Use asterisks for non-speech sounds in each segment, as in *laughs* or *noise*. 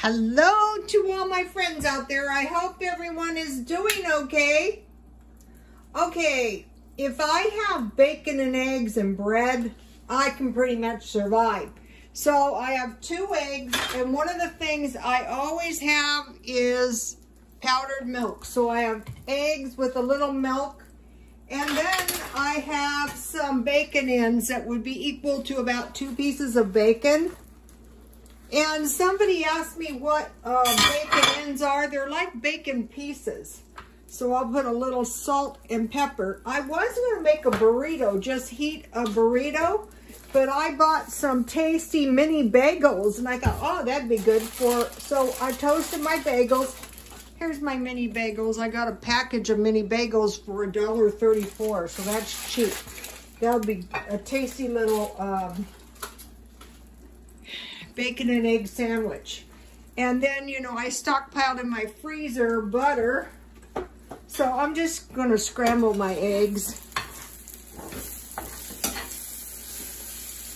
Hello to all my friends out there. I hope everyone is doing okay. Okay, if I have bacon and eggs and bread, I can pretty much survive. So I have two eggs, and one of the things I always have is powdered milk. So I have eggs with a little milk, and then I have some bacon ends that would be equal to about two pieces of bacon. And somebody asked me what uh, bacon ends are. They're like bacon pieces. So I'll put a little salt and pepper. I was going to make a burrito, just heat a burrito. But I bought some tasty mini bagels. And I thought, oh, that'd be good for... So I toasted my bagels. Here's my mini bagels. I got a package of mini bagels for $1.34. So that's cheap. That'll be a tasty little... Um, bacon and egg sandwich. And then, you know, I stockpiled in my freezer butter. So I'm just going to scramble my eggs.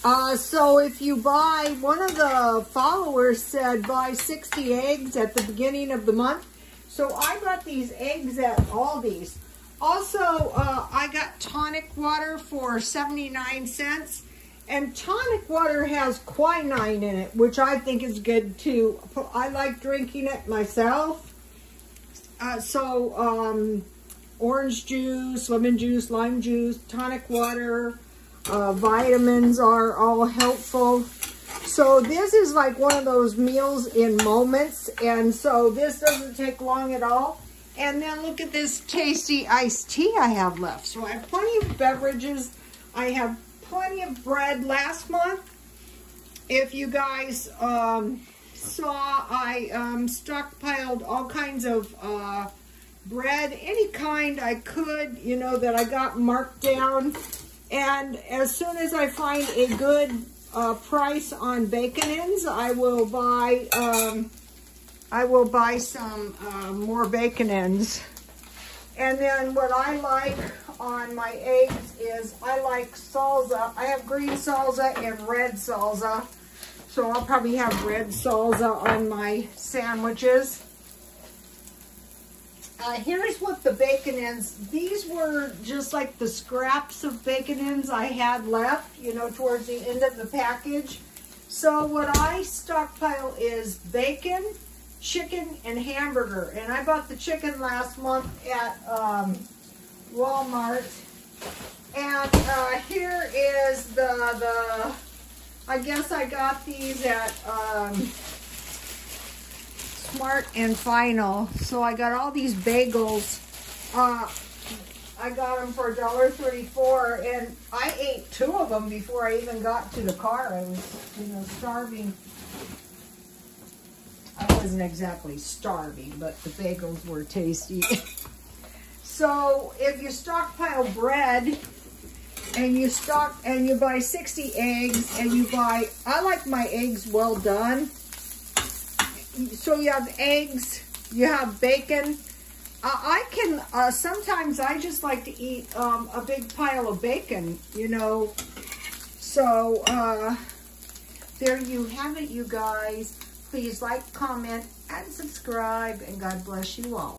Uh, so if you buy, one of the followers said buy 60 eggs at the beginning of the month. So I got these eggs at Aldi's. Also, uh, I got tonic water for 79 cents. And tonic water has quinine in it, which I think is good too. I like drinking it myself. Uh, so, um, orange juice, lemon juice, lime juice, tonic water, uh, vitamins are all helpful. So this is like one of those meals in moments. And so this doesn't take long at all. And then look at this tasty iced tea I have left. So I have plenty of beverages. I have plenty of bread last month. If you guys um, saw, I um, stockpiled all kinds of uh, bread, any kind I could, you know, that I got marked down. And as soon as I find a good uh, price on bacon ends, I will buy, um, I will buy some uh, more bacon ends. And then what I like on my eggs is I like salsa. I have green salsa and red salsa. So I'll probably have red salsa on my sandwiches. Uh, here's what the bacon ends. These were just like the scraps of bacon ends I had left, you know, towards the end of the package. So what I stockpile is bacon, chicken, and hamburger. And I bought the chicken last month at um, Walmart. And uh, here is the, the, I guess I got these at um, Smart and Final. So I got all these bagels. Uh, I got them for $1.34 and I ate two of them before I even got to the car. I was, you know, starving. I wasn't exactly starving, but the bagels were tasty. *laughs* So if you stockpile bread and you stock and you buy 60 eggs and you buy, I like my eggs well done. So you have eggs, you have bacon. I can, uh, sometimes I just like to eat um, a big pile of bacon, you know. So uh, there you have it, you guys. Please like, comment, and subscribe, and God bless you all.